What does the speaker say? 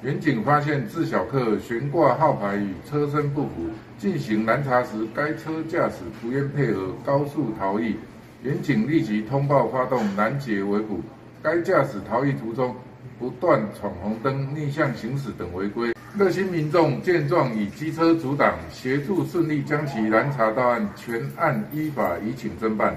民警发现自小客悬挂号牌与车身不符，进行拦查时，该车驾驶不愿配合，高速逃逸。民警立即通报发动拦截围捕。该驾驶逃逸途中不断闯红灯、逆向行驶等违规。热心民众见状，以机车阻挡，协助顺利将其拦查到案，全案依法移请侦办。